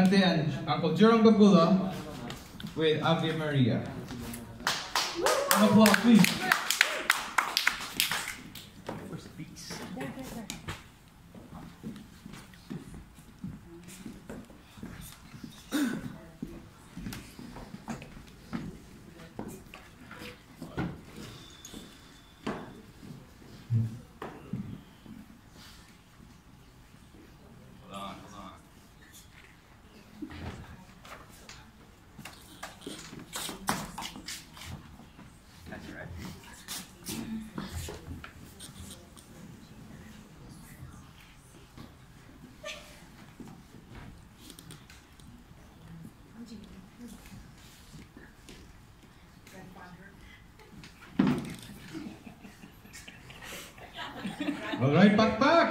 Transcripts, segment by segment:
Dante and Uncle Jerome Gagula with Ave Maria. An applause, please. Vai impactar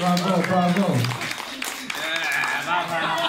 Bravo, bravo. É, bravo.